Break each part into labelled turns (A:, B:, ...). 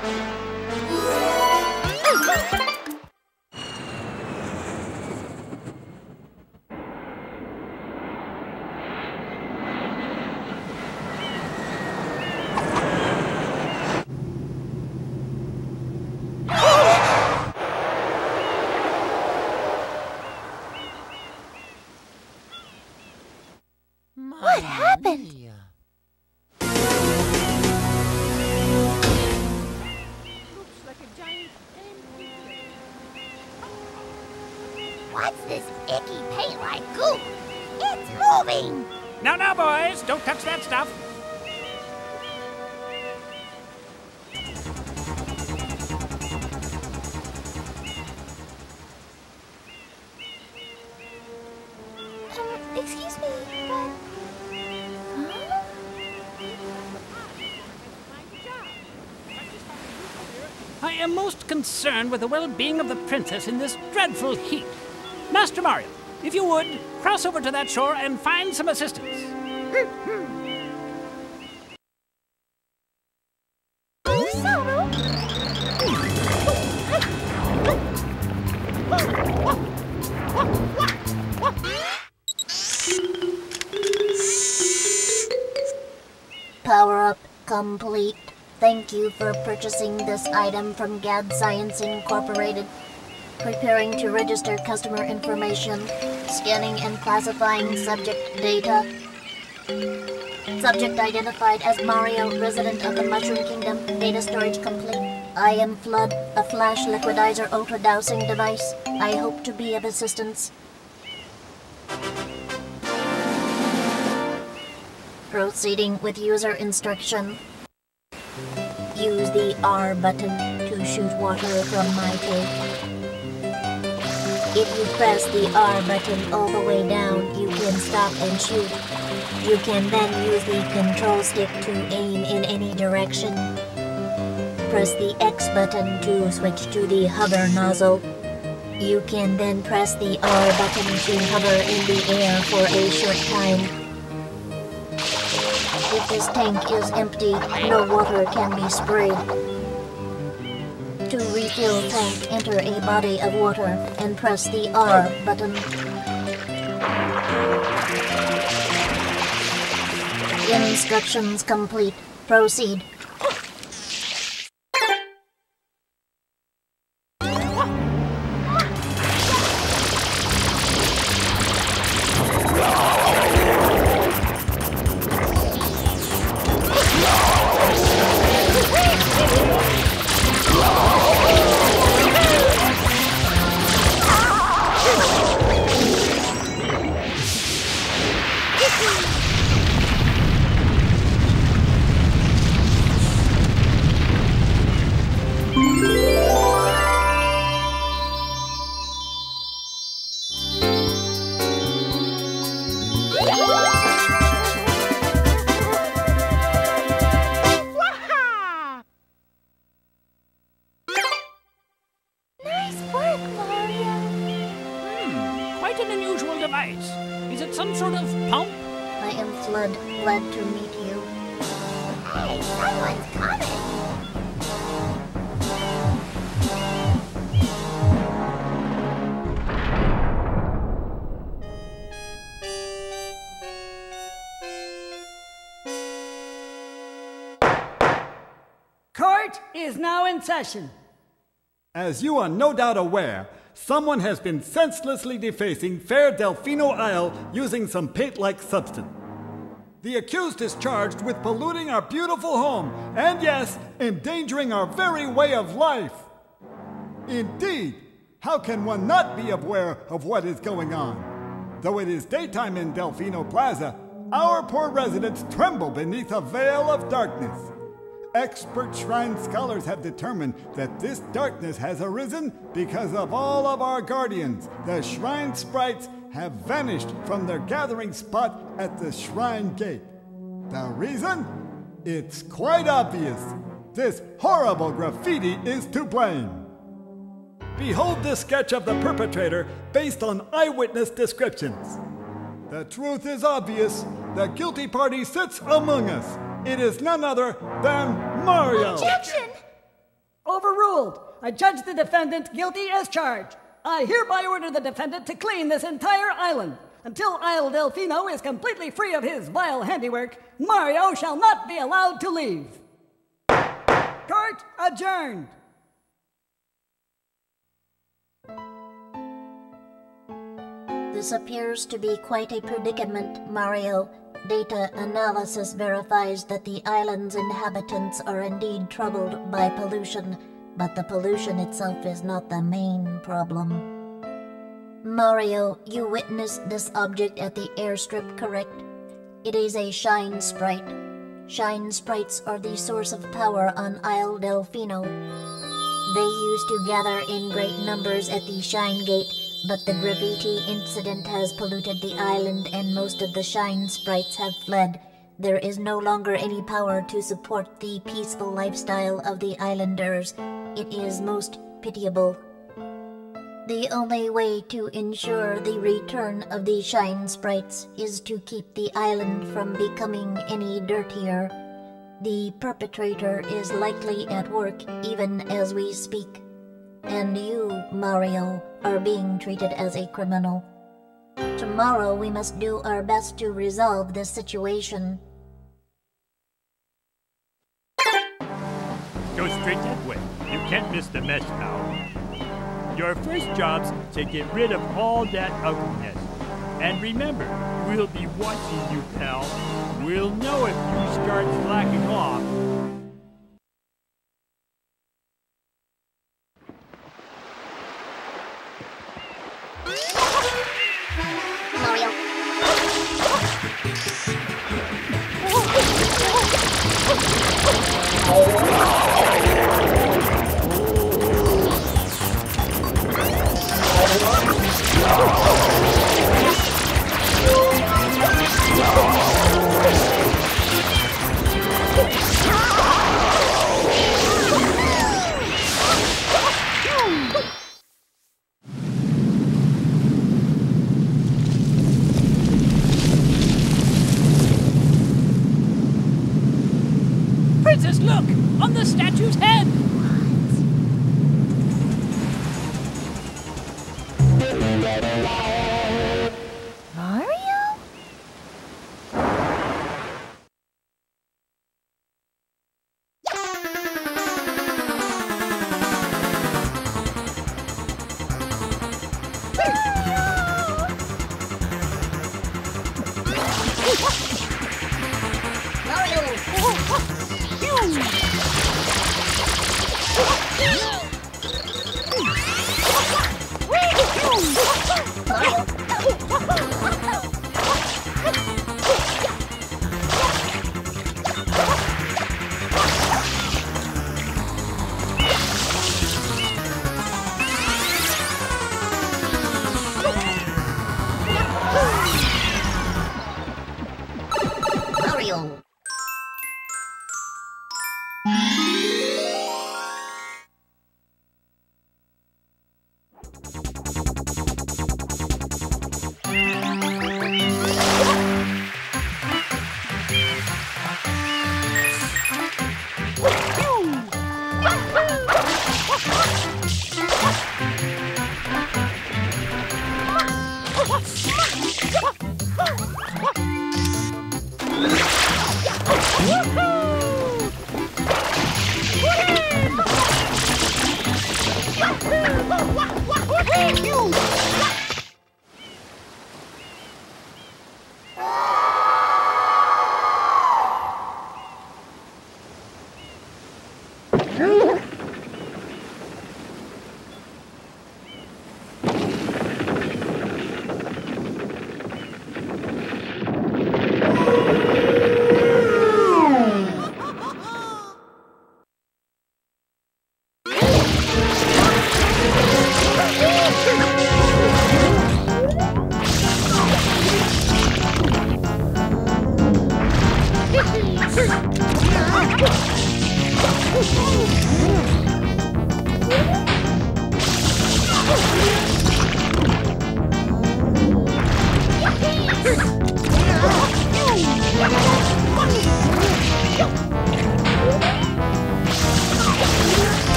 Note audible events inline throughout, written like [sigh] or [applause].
A: What
B: most concerned with the well-being of the princess in this dreadful heat. Master Mario, if you would, cross over to that shore and find some assistance.
C: Thank you for purchasing this item from Gadd Science Incorporated. Preparing to register customer information. Scanning and classifying subject data. Subject identified as Mario, resident of the Mushroom Kingdom. Data storage complete. I am FLUDD, a flash liquidizer ultra dowsing device. I hope to be of assistance. Proceeding with user instruction. Use the R button to shoot water from my tank. If you press the R button all the way down, you can stop and shoot. You can then use the control stick to aim in any direction. Press the X button to switch to the hover nozzle. You can then press the R button to hover in the air for a short time. If this tank is empty, no water can be sprayed. To refill tank, enter a body of water and press the R button. Instructions complete. Proceed.
D: Session.
E: As you are no doubt aware, someone has been senselessly defacing Fair Delfino Isle using some paint-like substance. The accused is charged with polluting our beautiful home, and yes, endangering our very way of life. Indeed, how can one not be aware of what is going on? Though it is daytime in Delfino Plaza, our poor residents tremble beneath a veil of darkness. Expert shrine scholars have determined that this darkness has arisen because of all of our guardians. The shrine sprites have vanished from their gathering spot at the shrine gate. The reason? It's quite obvious. This horrible graffiti is to blame. Behold this sketch of the perpetrator based on eyewitness descriptions. The truth is obvious. The guilty party sits among us. It is none other than Mario.
A: Objection!
D: Overruled. I judge the defendant guilty as charged. I hereby order the defendant to clean this entire island. Until Isle Delfino is completely free of his vile handiwork, Mario shall not be allowed to leave. Court adjourned.
C: This appears to be quite a predicament, Mario. Data analysis verifies that the island's inhabitants are indeed troubled by pollution, but the pollution itself is not the main problem. Mario, you witnessed this object at the airstrip, correct? It is a shine sprite. Shine sprites are the source of power on Isle Delfino. They used to gather in great numbers at the Shine Gate, but the graffiti incident has polluted the island and most of the Shine sprites have fled. There is no longer any power to support the peaceful lifestyle of the islanders. It is most pitiable. The only way to ensure the return of the Shine Sprites is to keep the island from becoming any dirtier. The perpetrator is likely at work even as we speak. And you, Mario, are being treated as a criminal. Tomorrow we must do our best to resolve this situation.
F: Go straight that way. You can't miss the mess now. Your first job's to get rid of all that ugliness. And remember, we'll be watching you, pal. We'll know if you start slacking off.
C: Mario. [laughs]
B: Princess, look! On the statue's head!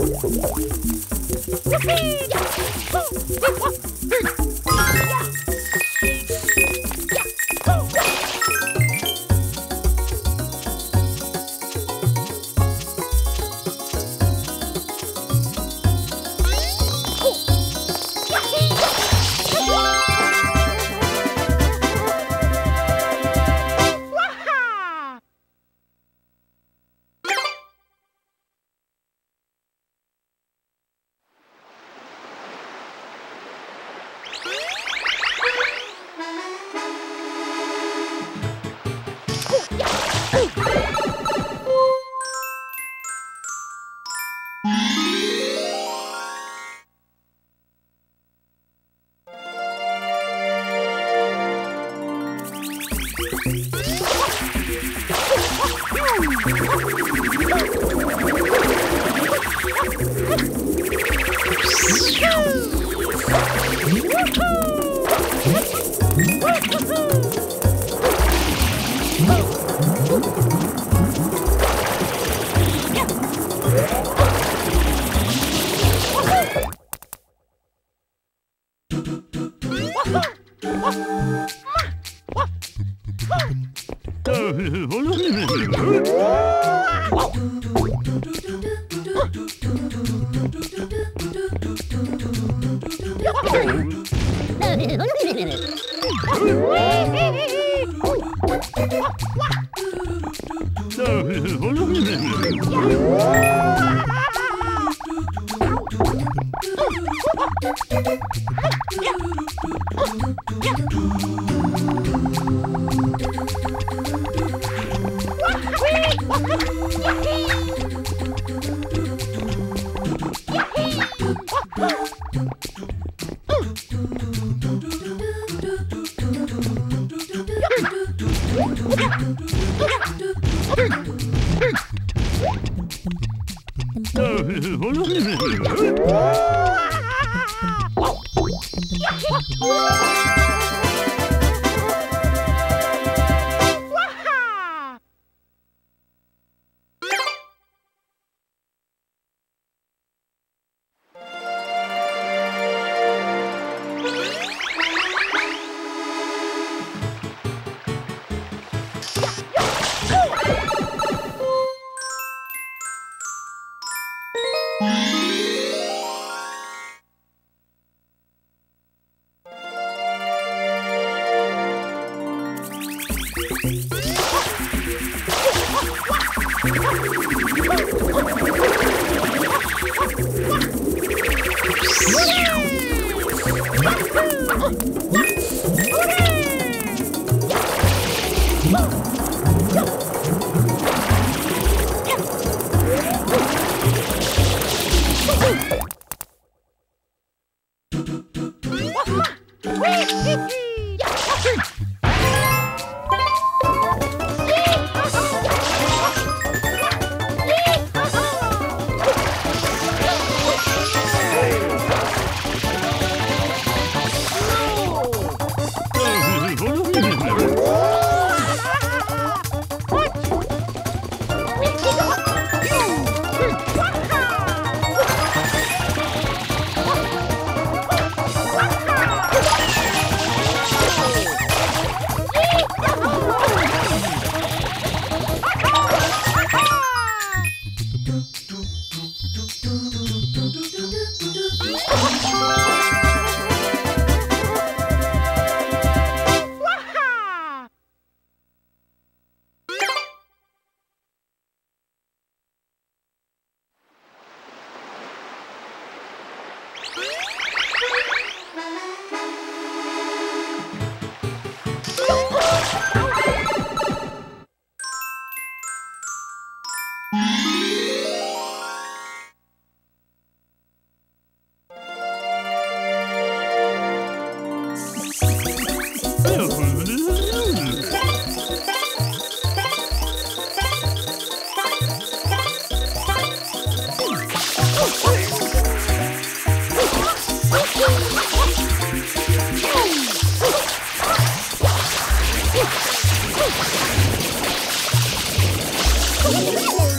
A: Whoopee!
F: Oh,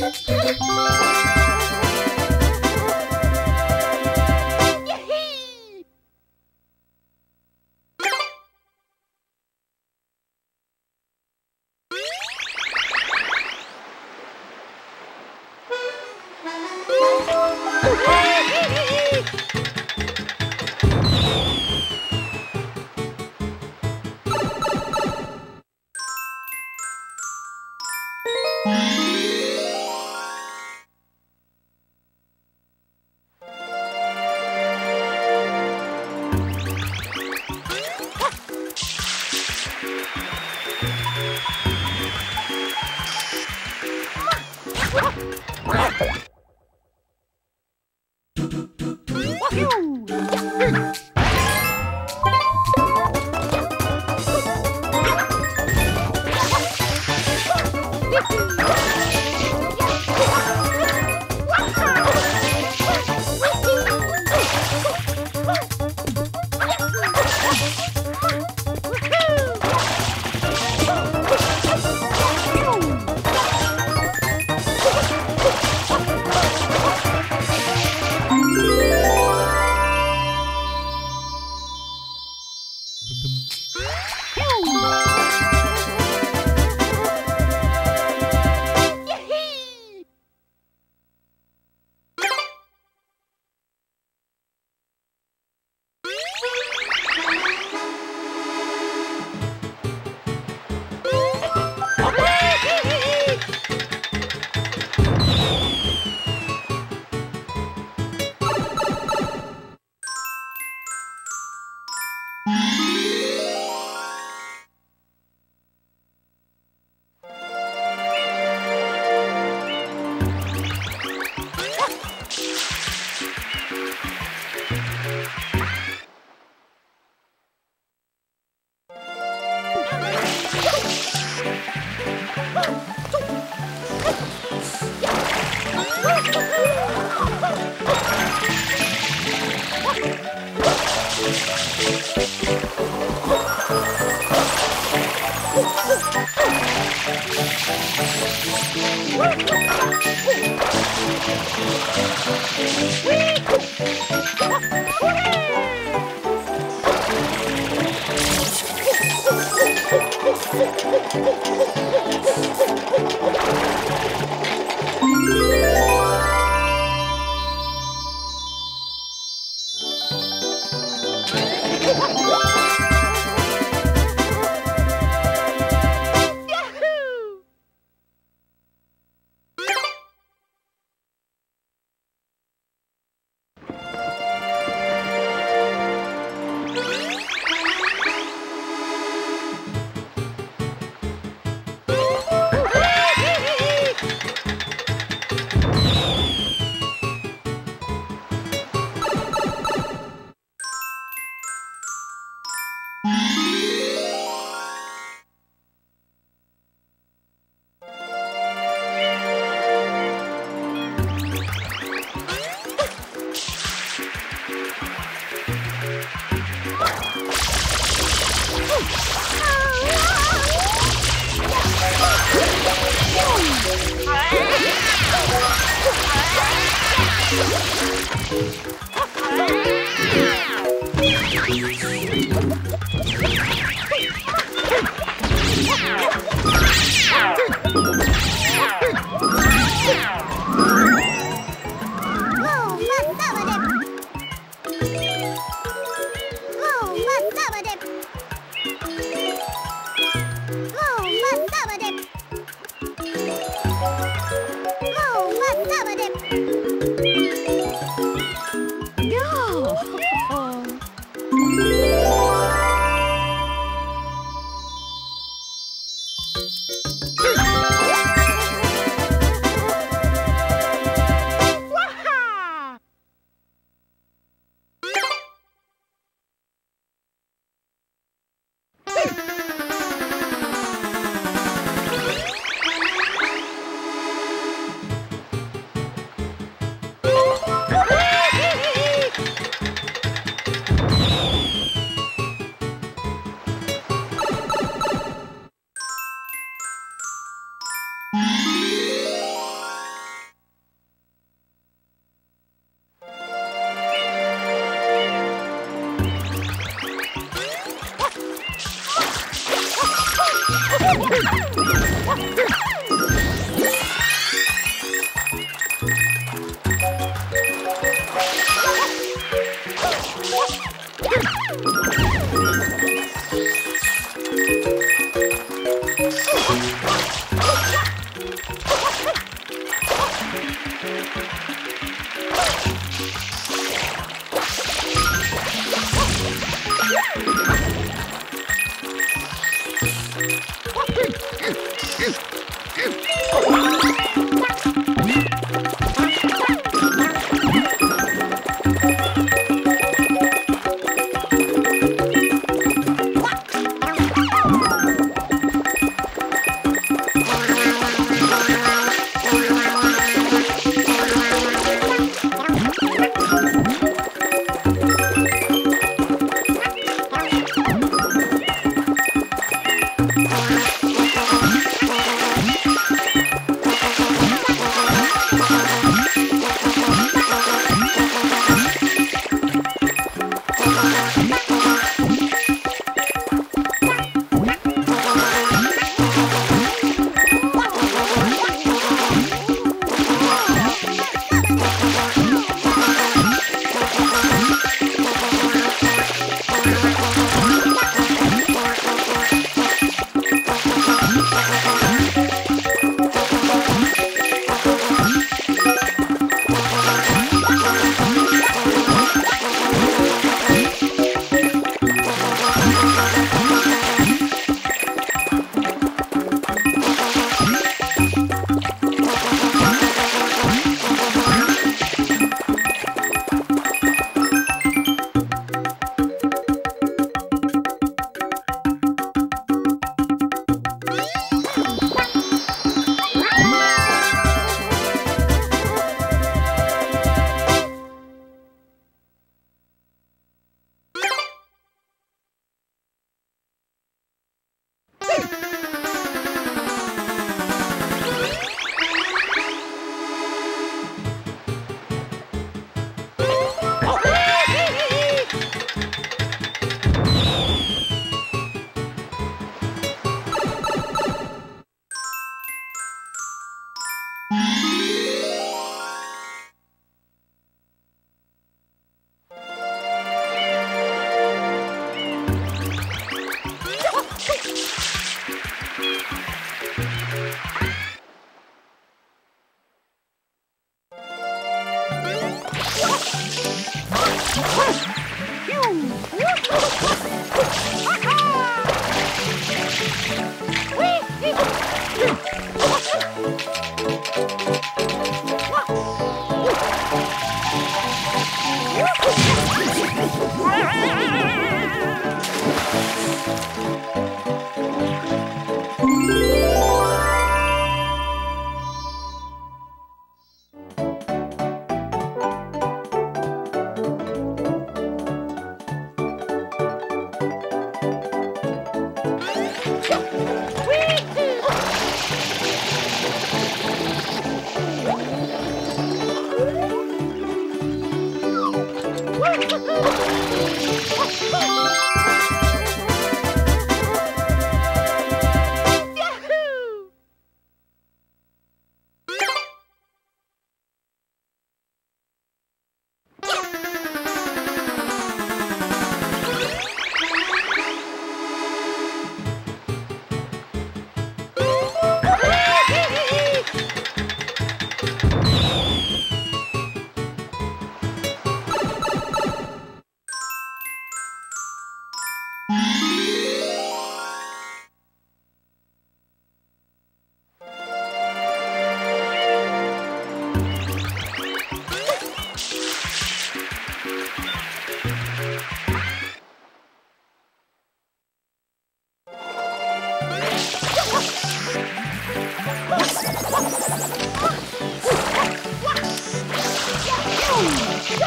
F: Thank
C: you.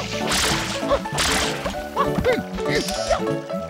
C: Hum, isso!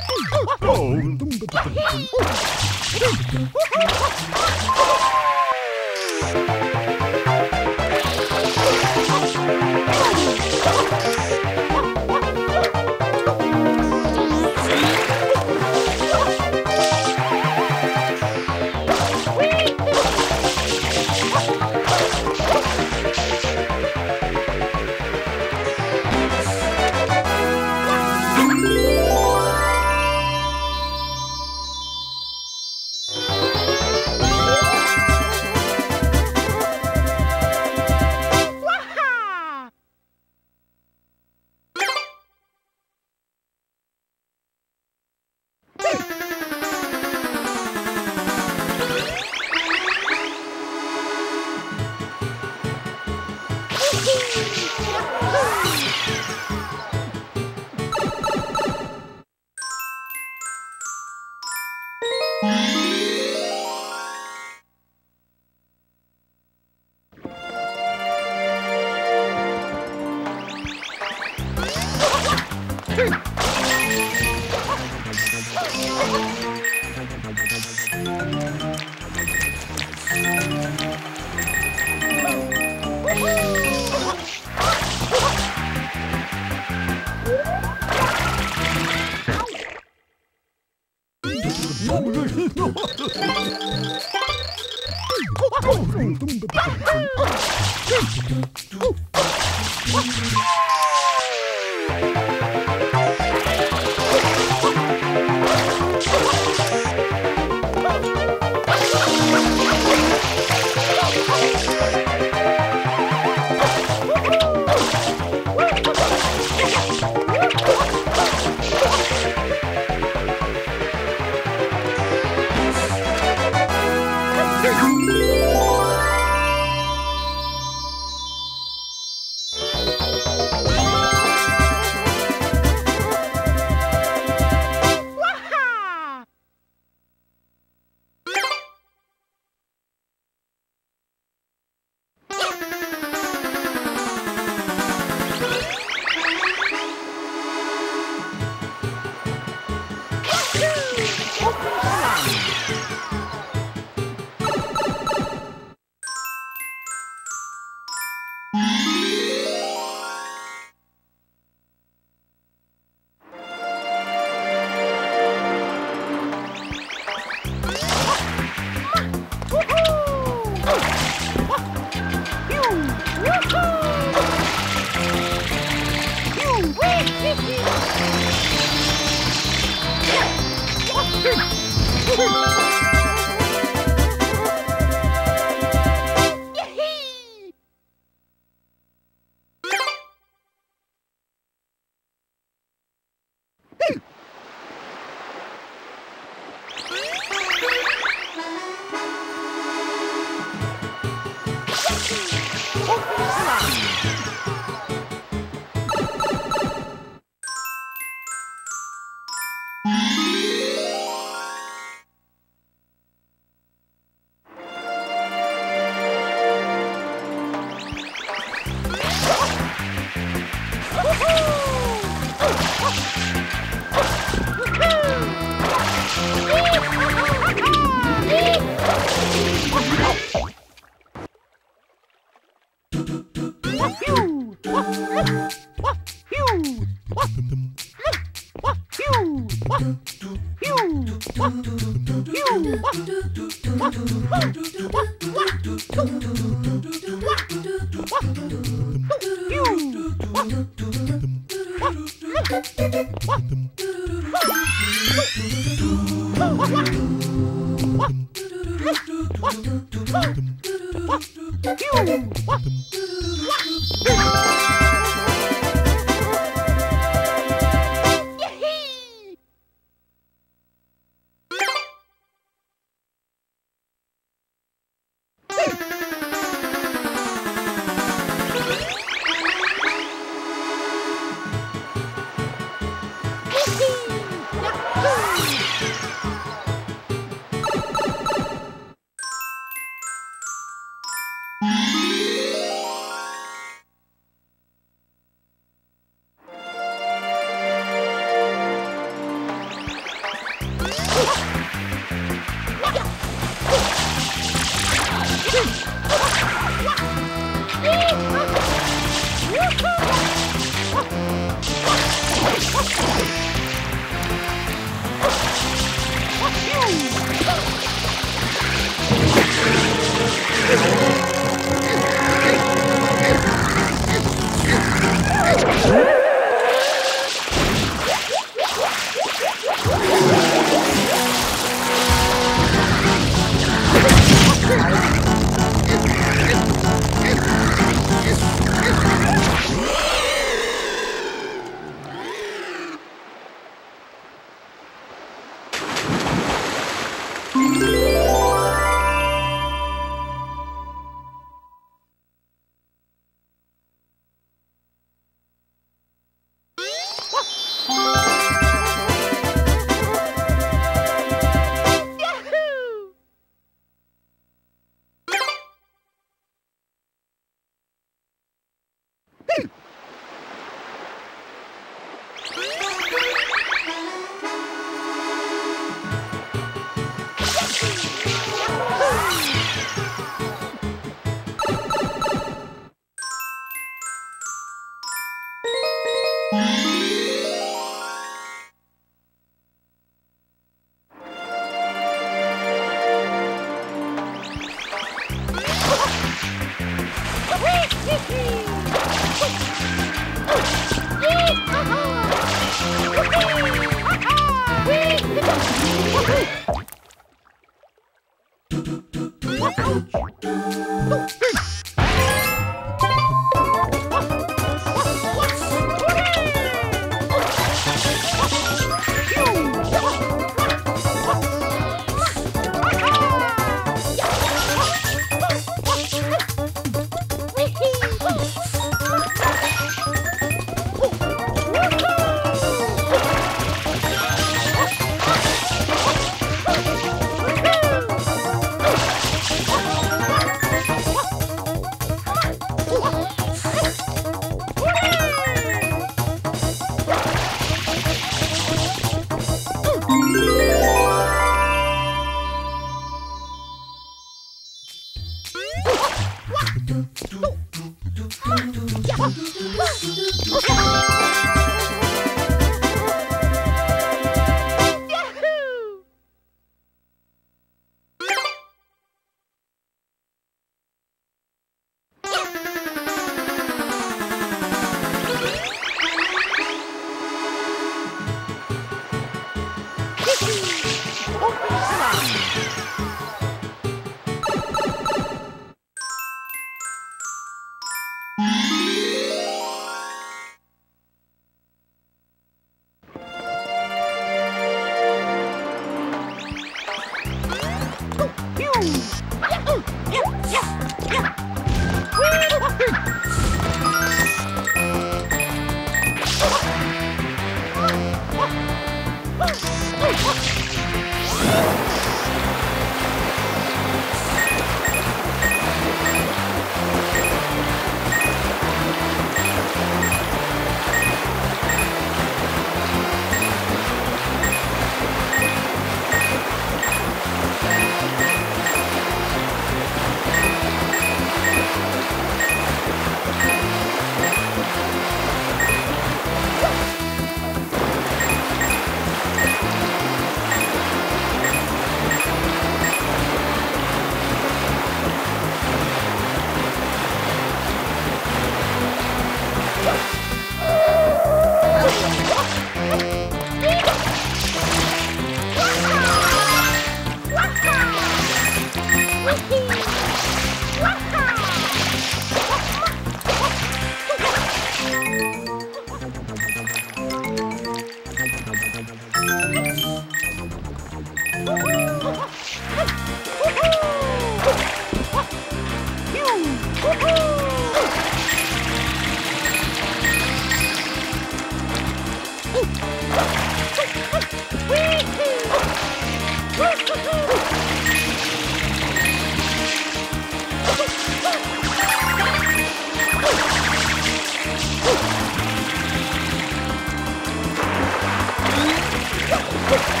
C: Look.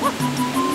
C: What?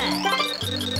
C: that.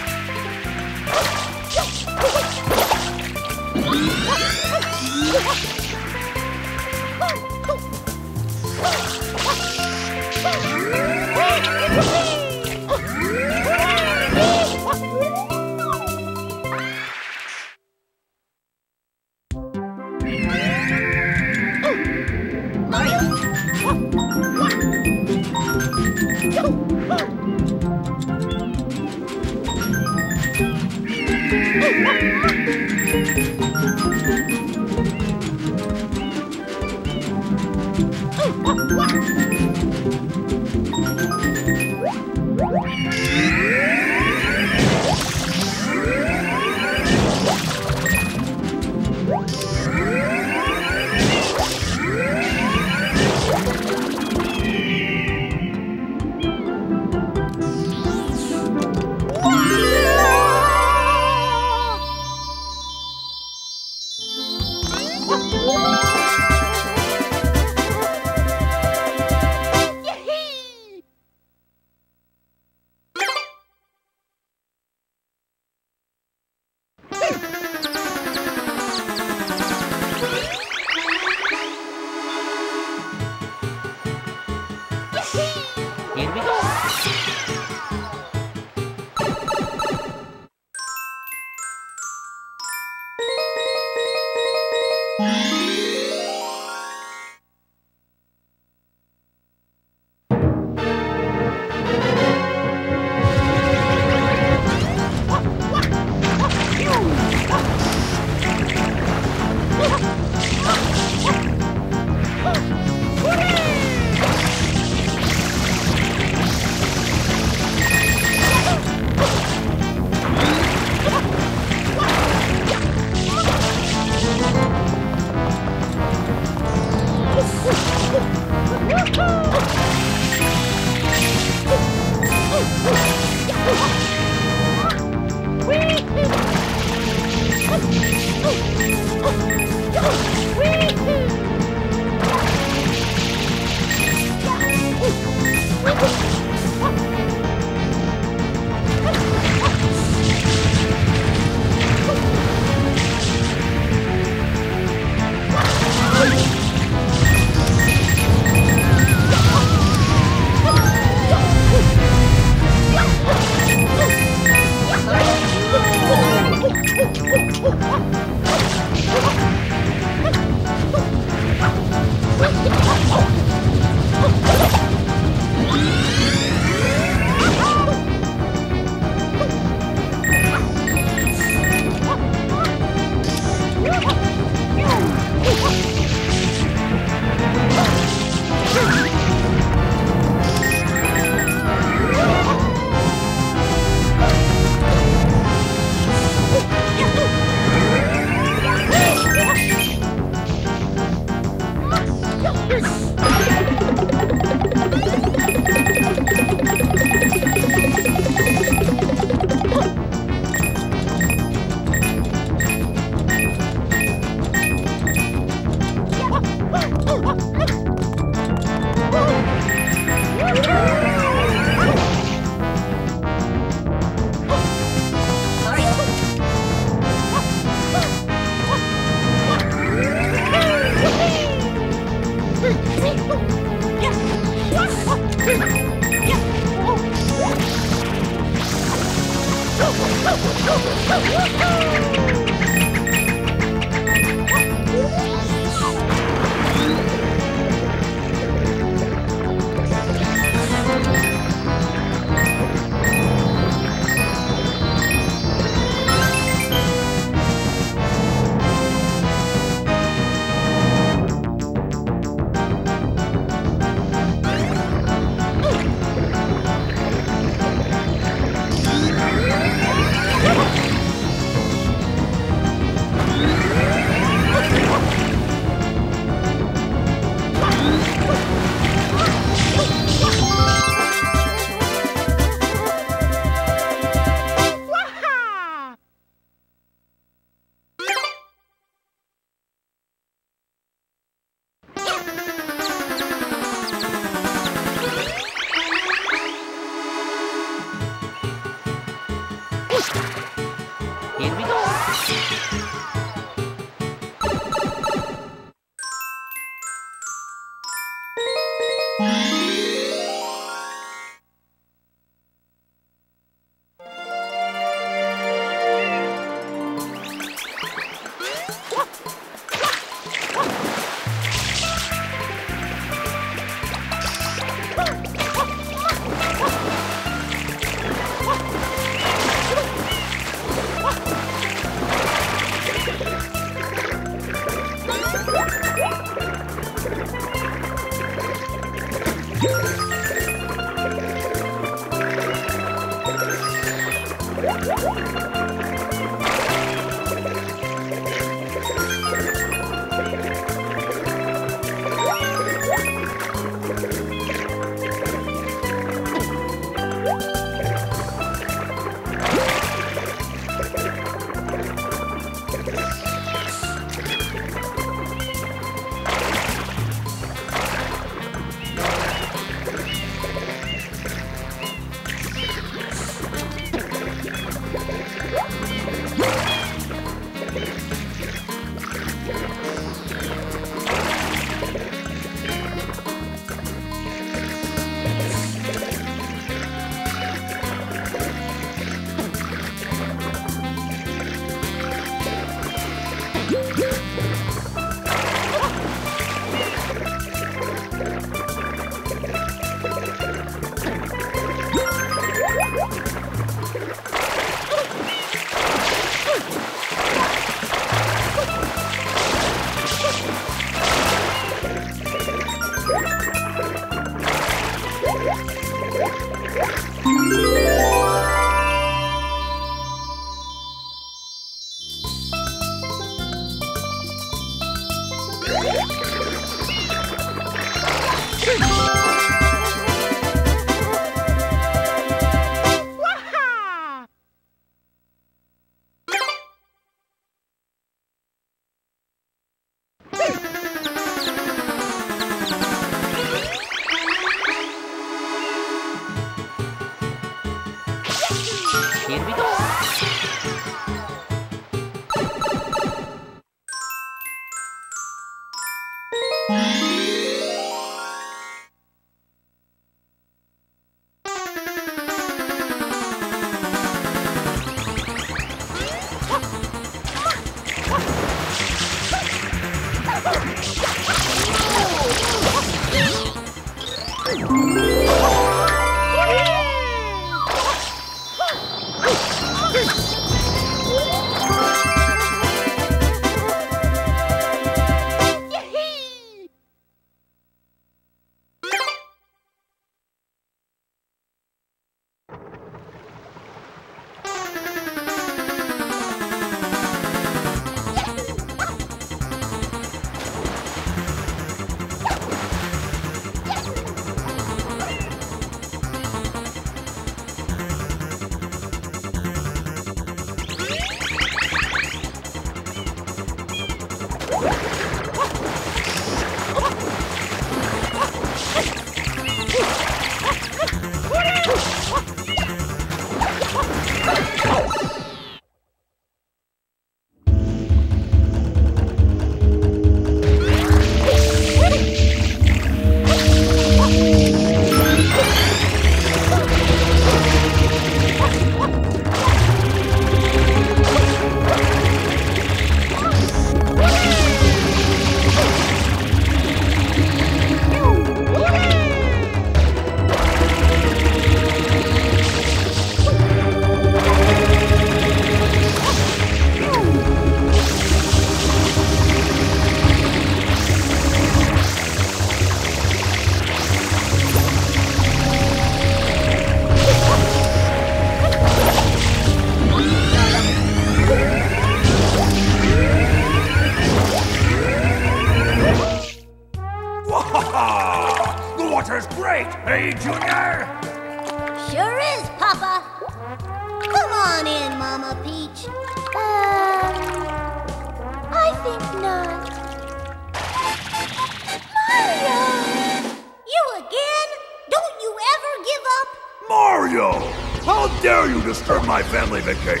C: Up?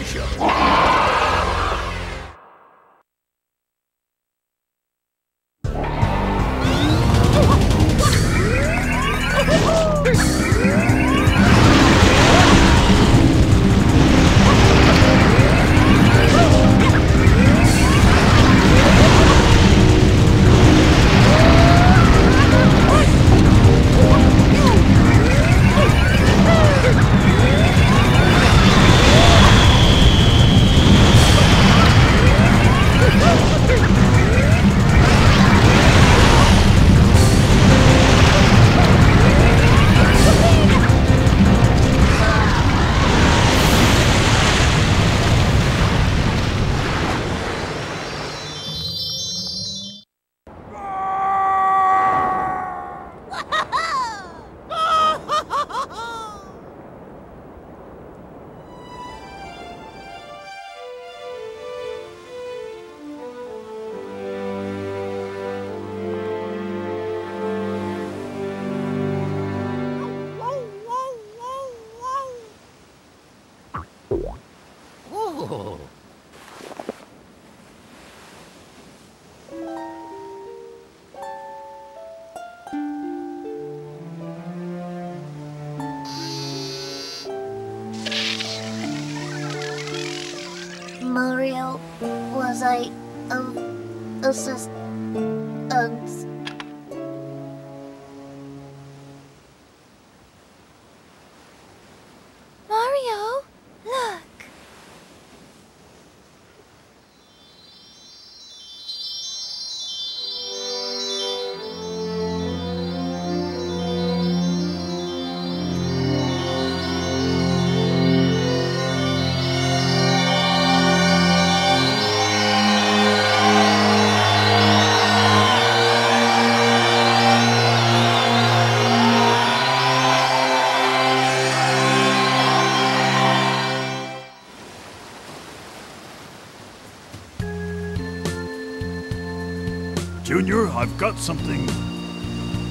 F: I've got something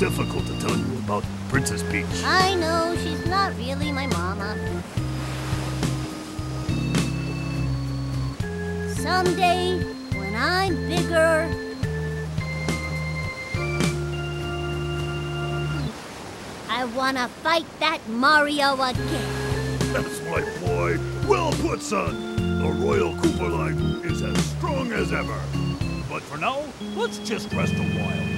F: difficult to tell you about Princess Peach.
C: I know she's not really my mama. Someday, when I'm bigger, I wanna fight that Mario again.
F: That's my boy. Well put, son. The Royal Koopa line is as strong as ever. Now, let's just rest a while.